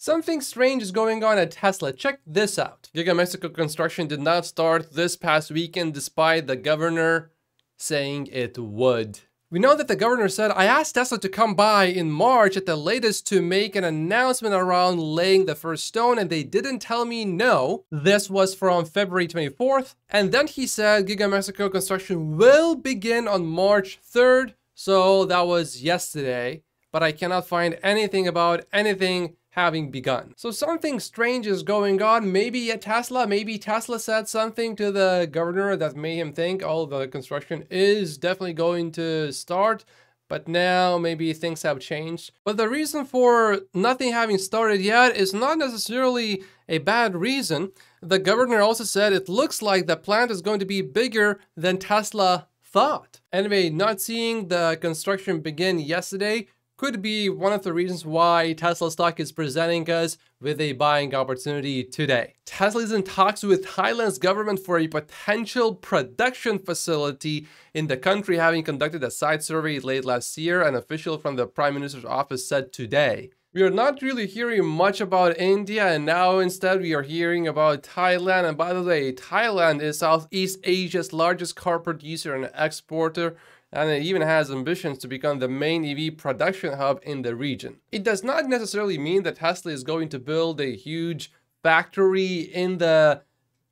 Something strange is going on at Tesla. Check this out. Giga Mexico construction did not start this past weekend despite the governor saying it would. We know that the governor said, I asked Tesla to come by in March at the latest to make an announcement around laying the first stone, and they didn't tell me no. This was from February 24th. And then he said Giga Mexico construction will begin on March 3rd. So that was yesterday, but I cannot find anything about anything having begun. So something strange is going on. Maybe at Tesla, maybe Tesla said something to the governor that made him think, oh, the construction is definitely going to start. But now maybe things have changed. But the reason for nothing having started yet is not necessarily a bad reason. The governor also said it looks like the plant is going to be bigger than Tesla thought. Anyway, not seeing the construction begin yesterday could be one of the reasons why Tesla stock is presenting us with a buying opportunity today. Tesla is in talks with Thailand's government for a potential production facility in the country, having conducted a site survey late last year, an official from the Prime Minister's office said today. We are not really hearing much about India, and now instead we are hearing about Thailand. And by the way, Thailand is Southeast Asia's largest car producer and exporter and it even has ambitions to become the main EV production hub in the region. It does not necessarily mean that Tesla is going to build a huge factory in the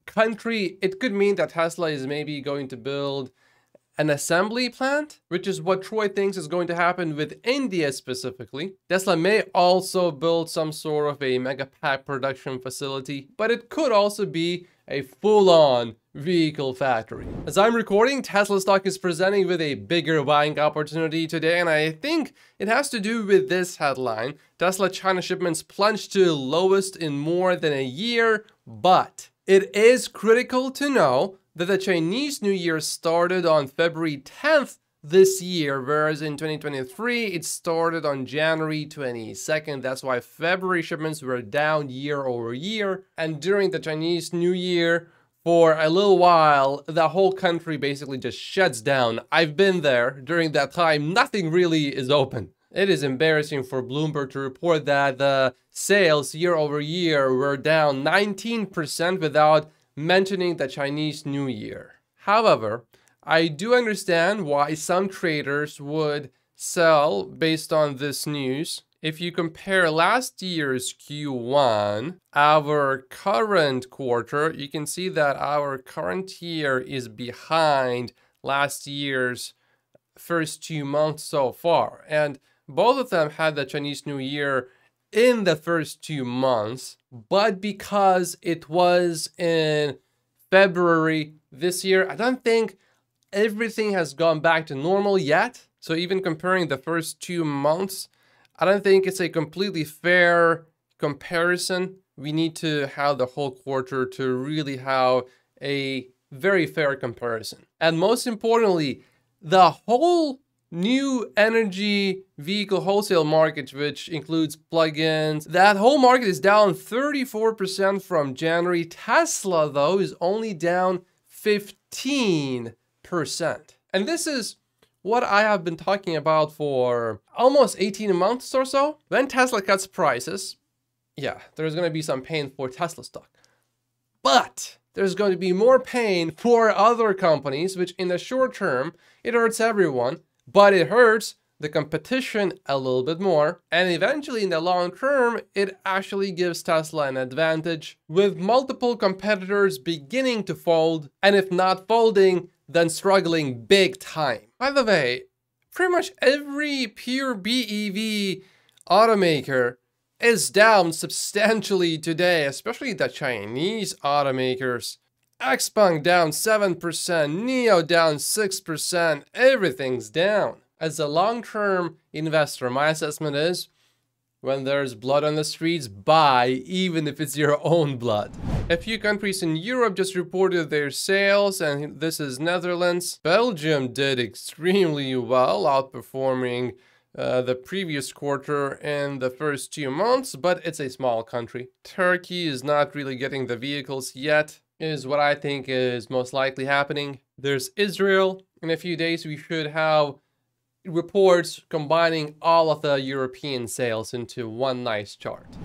country. It could mean that Tesla is maybe going to build an assembly plant, which is what Troy thinks is going to happen with India specifically. Tesla may also build some sort of a megapack production facility, but it could also be a full-on vehicle factory. As I'm recording, Tesla stock is presenting with a bigger buying opportunity today, and I think it has to do with this headline. Tesla China shipments plunged to lowest in more than a year, but it is critical to know that the Chinese New Year started on February 10th this year, whereas in 2023 it started on January 22nd. That's why February shipments were down year over year. And during the Chinese New Year, for a little while, the whole country basically just shuts down. I've been there during that time, nothing really is open. It is embarrassing for Bloomberg to report that the sales year over year were down 19% without mentioning the Chinese New Year. However, I do understand why some traders would sell based on this news. If you compare last year's Q1, our current quarter, you can see that our current year is behind last year's first two months so far. And both of them had the Chinese New Year in the first two months, but because it was in February this year, I don't think everything has gone back to normal yet. So even comparing the first two months, I don't think it's a completely fair comparison. We need to have the whole quarter to really have a very fair comparison. And most importantly, the whole new energy vehicle wholesale market, which includes plugins. That whole market is down 34% from January. Tesla, though, is only down 15%. And this is what I have been talking about for almost 18 months or so. When Tesla cuts prices, yeah, there's going to be some pain for Tesla stock. But there's going to be more pain for other companies, which in the short term, it hurts everyone but it hurts the competition a little bit more. And eventually in the long term, it actually gives Tesla an advantage with multiple competitors beginning to fold. And if not folding, then struggling big time. By the way, pretty much every pure BEV automaker is down substantially today, especially the Chinese automakers. Xpeng down 7%, NIO down 6%, everything's down. As a long-term investor, my assessment is when there's blood on the streets, buy, even if it's your own blood. A few countries in Europe just reported their sales, and this is Netherlands. Belgium did extremely well, outperforming uh, the previous quarter in the first two months, but it's a small country. Turkey is not really getting the vehicles yet is what I think is most likely happening. There's Israel. In a few days, we should have reports combining all of the European sales into one nice chart.